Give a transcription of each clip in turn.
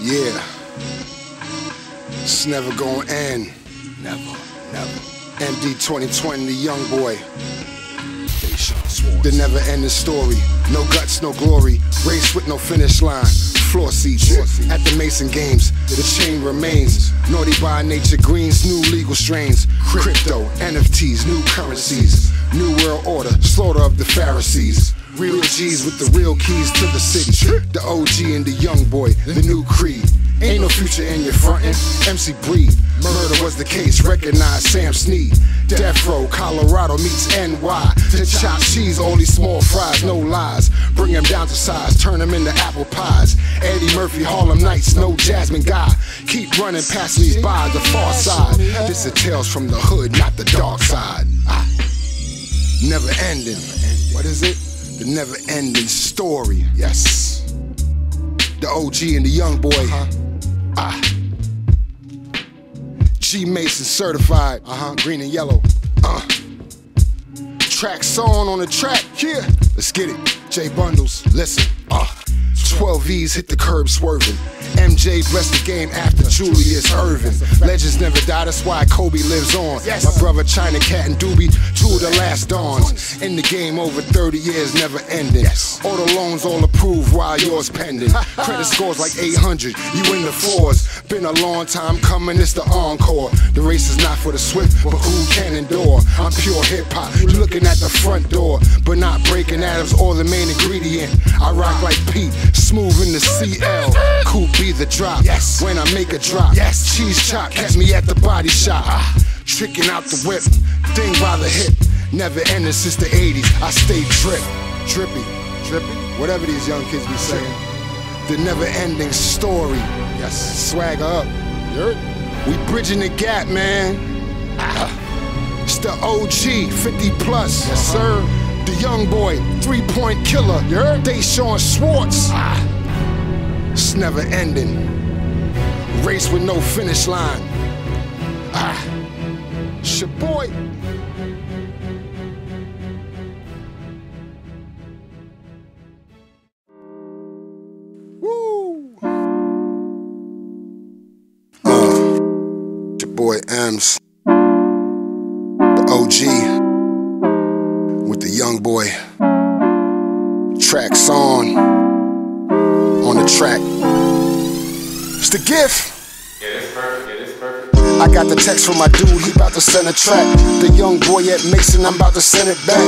Yeah. It's never gonna end. Never, never. MD 2020, the young boy. The never ending story. No guts, no glory. Race with no finish line. Floor seats at the Mason Games. The chain remains. Naughty by nature greens, new legal strains. Crypto, NFTs, new currencies. New world order, slaughter of the Pharisees. Real G's with the real keys to the city. The OG and the young boy, the new creed. Ain't no future in your frontin'. MC Breed. Murder was the case. Recognize Sam Snead. Death Row, Colorado meets NY. To chop cheese, only small fries, no lies. Bring them down to size, turn them into apple pies. Eddie Murphy, Harlem Nights, no Jasmine guy. Keep running past me by the far side. This is tales from the hood, not the dark side. Ah. Never ending. What is it? The never ending story. Yes. The OG and the young boy. Ah. G Mason certified. Uh huh. Green and yellow. Uh. Trackson on the track. Yeah. Let's get it. J Bundles. Listen. Uh. 12 V's hit the curb swerving. MJ blessed the game after Julius Erving. Legends never die, that's why Kobe lives on. My brother China Cat and Doobie, of the last dawns. In the game over 30 years, never ending. All the loans all approved while yours pending. Credit scores like 800, you in the fours. Been a long time coming, it's the encore. The race is not for the swift, but who can endure? I'm pure hip hop, you looking at the front door, but not breaking atoms or the main ingredient. I rock like Pete, smooth in the CL. Coupe be the drop. Yes. When I make a drop. Yes. Cheese chop. Catch me at the body shop. Ah. Tricking out the whip. Thing by the hip. Never ending since the 80s. I stay drip. Drippy. Drippy. Whatever these young kids be saying. The never ending story. Yes. Swagger up. You heard? We bridging the gap, man. Ah. It's the OG 50 plus. Yes, sir. The young boy, three point killer. You heard? D'Shawn Schwartz. Ah. It's never ending. Race with no finish line. Ah, it's your boy. Boy M's. The OG with the young boy. Trackson on the track. It's the gift. Yeah, it's perfect. I got the text from my dude, he about to send a track. The young boy at Mason, I'm about to send it back.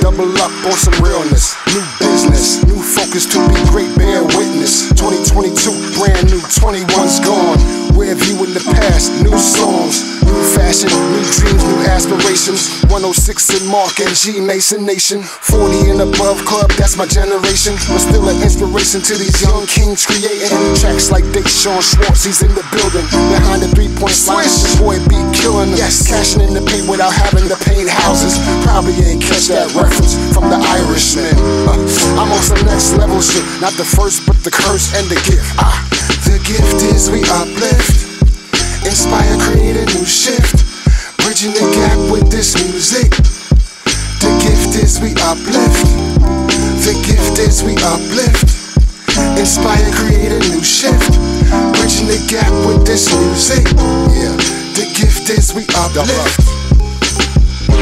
Double up on some realness, new business, new focus to be great, bear witness. 2022, brand new, 21's gone. Rear view in the past, new songs, new fashion, new dreams, new aspirations. 106 in Mark and G Mason Nation. 40 and above club, that's my generation. But still an inspiration to these young kings creating tracks like D'Shawn Schwartz, he's in the building. Behind the three point line, this boy be killing them. Yes, cashing in the paint without having to paint houses. Probably ain't catch that reference from the Irishman. Uh, I'm on some next level shit, not the first, but the curse and the gift. Ah, the gift is we uplift, inspire, create a new shift, bridging the gap with this music. The gift is we uplift, the gift is we uplift, inspire, create a new shift, bridging the gap with this music. Yeah, the gift is we uplift.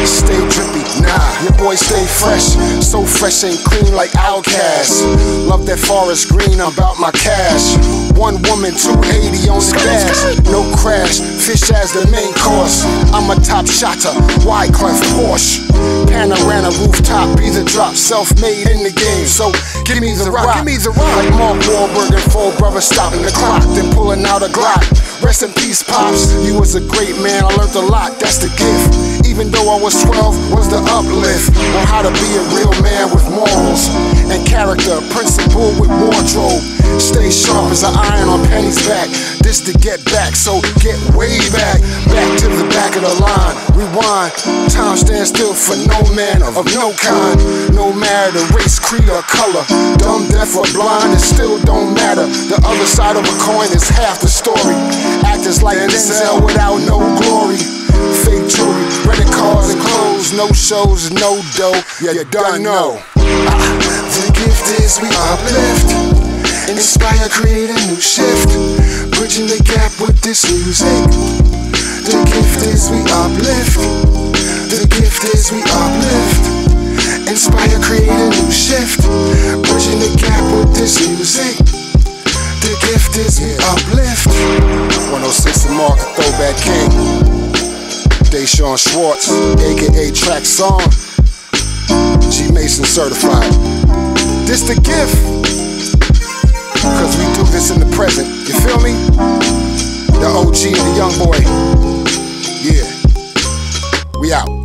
Stay drippy, nah, your boy stay fresh. So fresh and clean like OutKast. Love that forest green, I'm about my cash. One woman, 280 on the dash. No crash, fish as the main course. I'm a top shotter, Wyclef Porsche. Panorama rooftop, be the drop, self made in the game. So give me the rock, give me the rock. Like Mark Wahlberg and Full brothers stopping the clock, then pulling out a Glock. Rest in peace, Pops. You was a great man, I learned a lot, that's the gift. Even though I was 12, was the uplift on how to be a real man with morals and character, principle with wardrobe. Stay sharp as an iron on Penny's back. This to get back, so get way back, back to the back of the line. Rewind, time stands still for no man of no kind. No matter the race, creed, or color. Dumb, deaf, or blind, it still don't matter. The other side of a coin is half the story. Actors like Denzel without no glory. Fake jewelry, credit cards and clothes, no shows, no dough. Yeah, you done know. Ah, the gift is we uplift, Inspire, create a new shift. Bridging the gap with this music. The gift is we uplift. The gift is we uplift. Inspire, create a new shift. Bridging the gap with this music. The gift is we uplift. 106 and Mark, throwback king. D'Shawn Schwartz, aka Trackson. G Mason certified. This the gift. Cause we do this in the present. You feel me? The OG and the young boy. Yeah. We out.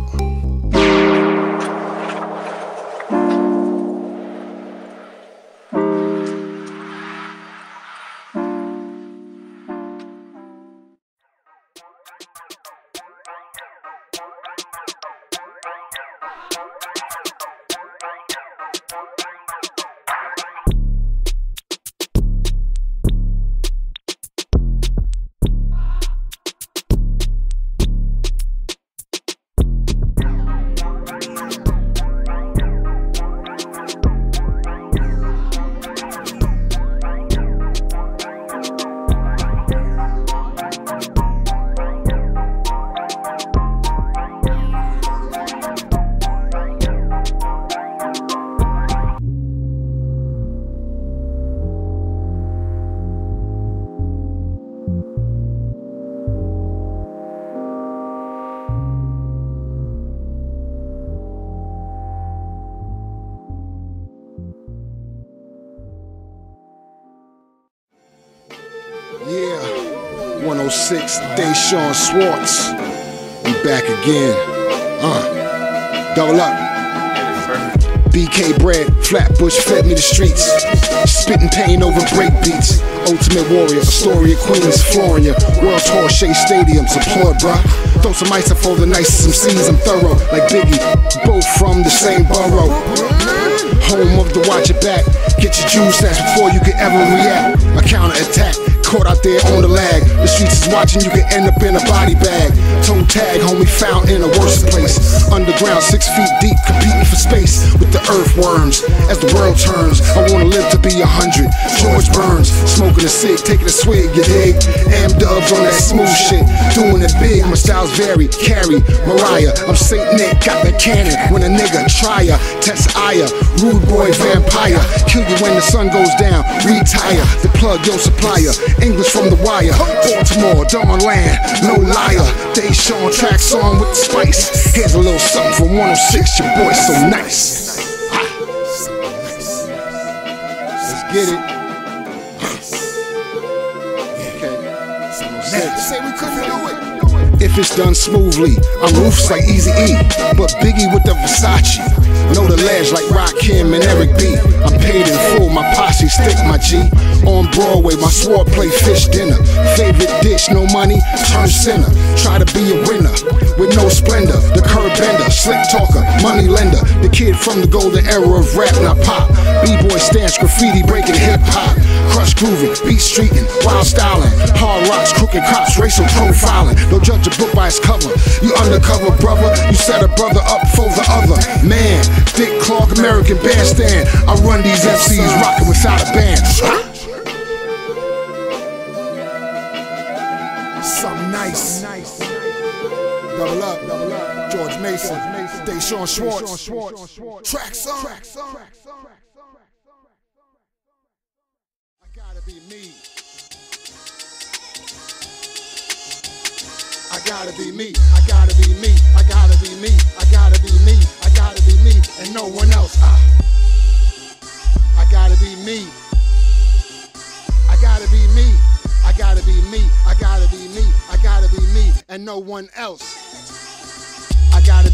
106, D'Shawn Schwartz. I'm back again. Uh, double up. BK bread, Flatbush fed me the streets. Spitting pain over break beats. Ultimate warrior, Astoria, Queens, Florida. World tour, Shea Stadiums, applaud, bruh. Throw some ice up for the nicest MCs, I'm thorough, like Biggie. Both from the same borough. Home of the watch it back. Get your juice snatched before you can ever react. A counter attack. Caught out there on the lag. The streets is watching, you can end up in a body bag. Toe tag, homie, found in a worse place. Underground, six feet deep, competing for space with the earthworms. As the world turns, I wanna live to be a hundred. George Burns, smoking a cig, taking a swig, you dig? Am dubs on that smooth shit, doing it big. My styles vary, carry Mariah. I'm Saint Nick, got the cannon. When a nigga try ya, test Aya, rude boy vampire. Kill you when the sun goes down, retire. The plug, your supplier. English from the wire, Baltimore, Dawn Land, no liar. D'Shawn Trackson with the spice. Here's a little something from 106, your boy so nice. Let's get it. Okay. Say we couldn't do it. If it's done smoothly, I'm roofs like Easy E, but Biggie with the Versace. Know the ledge like Rakim and Eric B. I'm paid in full, my posse stick my G. On Broadway, my sword play fish dinner. Favorite dish, no money, turn sinner. Try to be a winner with no splendor. The curb bender, slick talker, money lender. The kid from the golden era of rap, not pop. B-boy stance, graffiti breaking hip hop. Crush grooving, beat streeting, wild styling. Hard rocks, crooked cops, racial profiling. Don't judge a book by its cover. You undercover brother, you set a brother up for the other. Man, Dick Clark, American Bandstand. I run these MCs rocking without a band. Something nice. Double up, double up. George Mason, D'Shawn Schwartz, Trackson. I gotta be me. I gotta be me. I gotta be me. I gotta be me. I gotta be me. I gotta be me, and no one else. Ah. I gotta be me. I gotta be me. I gotta be me. I gotta be me. I gotta be me, and no one else.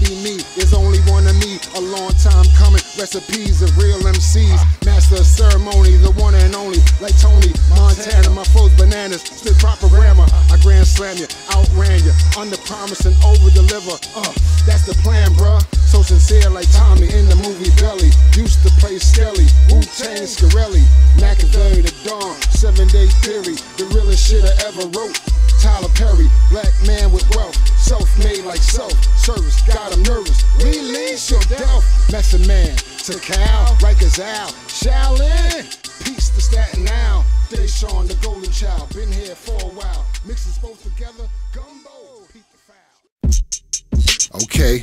Be me. There's only one of me. A long time coming. Recipes of real MCs. Master of ceremony, the one and only. Like Tony Montana. My flow's bananas. Spit proper grammar. I grand slam you, outran you. Under promise and over deliver. Uh, that's the plan, bruh. So sincere like Tommy in the movie Belly. Used to play Skelly. Wu Tang Scarelli. Machiavelli the Dawn. Seven Day Theory. The realest shit I ever wrote. Tyler Perry, black man with wealth, self-made like self, service, got him nervous, release your doubt. Messing man to Cal, Rikers out, Shaolin, peace to Staten now. Sean, the golden child, been here for a while. Mixes both together, gumbo. Okay,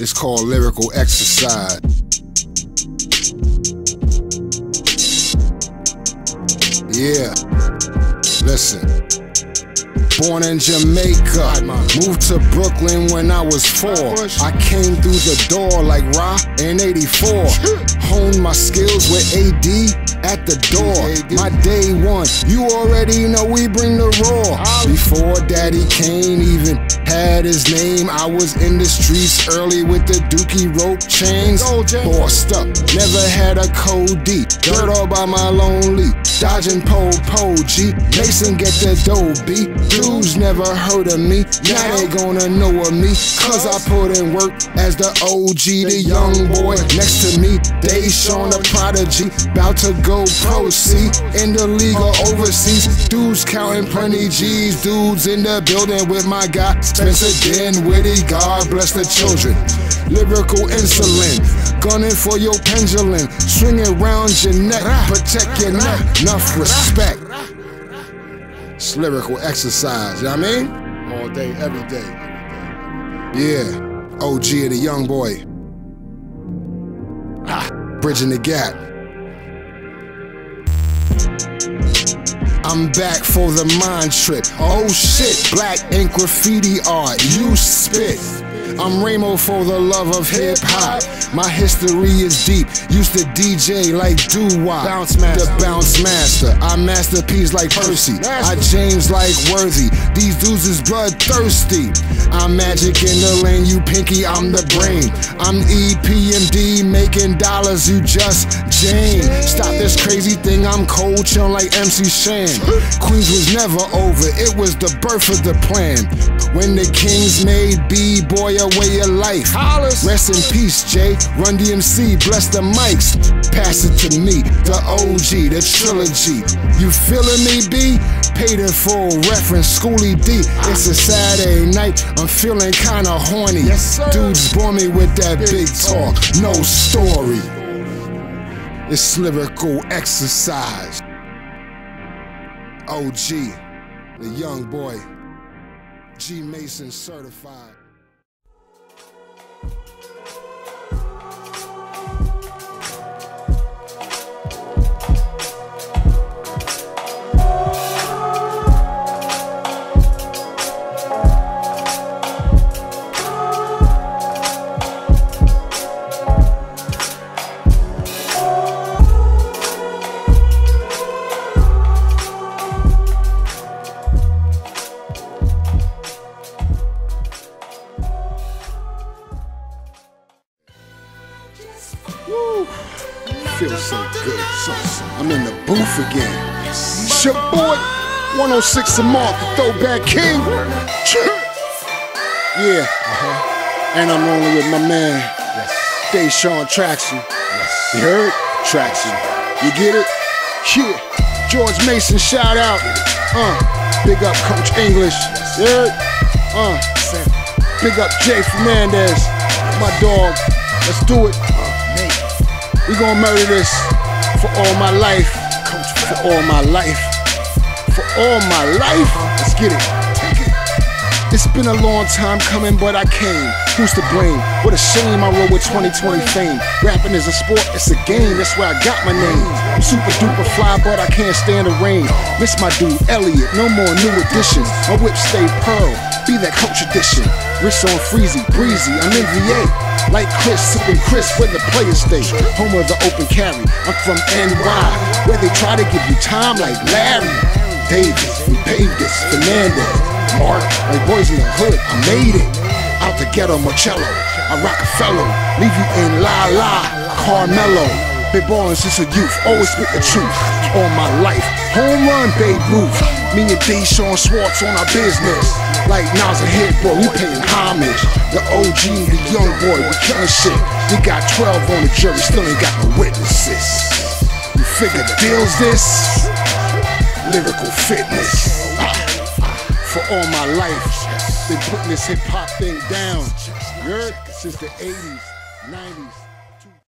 it's called lyrical exercise. Yeah, listen. Born in Jamaica, moved to Brooklyn when I was four. I came through the door like Ra in 84. Honed my skills with AD at the door. My day one, you already know we bring the raw. Before Daddy Kane even had his name, I was in the streets early with the dookie rope chains. Bossed up, never had a code D. Dirt all by my lonely, dodging pole pole G. Mason get the dough B. Dudes never heard of me, now they gonna know of me. Cause I put in work as the OG, the young boy next to me. D'Shawn the prodigy, bout to go pro, see, in the league or overseas. Dudes counting plenty G's, dudes in the building with my guy Spencer Dinwiddie. God bless the children. Lyrical insulin, gunning for your pendulum, swinging around your neck, protect your neck. Enough respect. It's lyrical exercise, you know what I mean? All day, every day. Yeah, OG of the young boy. Ah, bridging the gap. I'm back for the mind trip. Oh shit, black ink graffiti art, you spit. I'm Ramo for the love of hip hop. My history is deep. Used to DJ like doo wop. Bounce master. The bounce master. I masterpiece like Percy. I James like Worthy. These dudes is bloodthirsty. I'm magic in the lane. You pinky, I'm the brain. I'm EPMD making dollars. You just Jane. Stop this crazy thing. I'm cold chillin' like MC Shan. Queens was never over. It was the birth of the plan. When the kings made B-boy a way of life. Rest in peace, Jay. Run DMC, bless the mics. Pass it to me, the OG, the trilogy. You feeling me, B? Paid in full reference, Schoolly D. It's a Saturday night, I'm feeling kinda horny. Yes, Dudes bore me with that big talk, no story. It's lyrical exercise. OG, the young boy, G Mason certified. Feels so good. So, so. I'm in the booth again. It's your boy, 106 and Mark, the throwback king. Yeah. Uh-huh. And I'm rolling with my man, yes. D'Shawn Trackson. Yes. You heard? Traction. You get it? Yeah. George Mason, shout out. Uh, big up Coach English. Heard? Uh, big up Jay Fernandez, my dog. Let's do it. We gonna murder this for all my life. For all my life. For all my life. Let's get it. Take it. It's been a long time coming, but I came. Who's to blame? What a shame I roll with 2020 fame. Rapping is a sport, it's a game, that's where I got my name. Super duper fly, but I can't stand the rain. Miss my dude, Elliot, no more new additions. My whip stay pearl, be that coach edition. Wrist on freezy, breezy, I'm in. Like Chris, sipping Chris where the players stay. Home of the open carry. I'm from NY, where they try to give you time like Larry. Davis, we paved this. Fernandez, Mark, like boys in the hood. I made it. Out the ghetto, Marcello. I rock a fellow. Leave you in La La, Carmelo. Been ballin' since a youth, always spit the truth. All my life, home run, Babe Ruth. Me and D'Shawn Schwartz on our business. Like Nas and Hit Boy, we paying homage. The OG, the young boy, we killing shit. We got 12 on the jury, still ain't got no witnesses. You figure deals this? Lyrical fitness. For all my life, been putting this hip hop thing down. You heard? Since the 80s, 90s.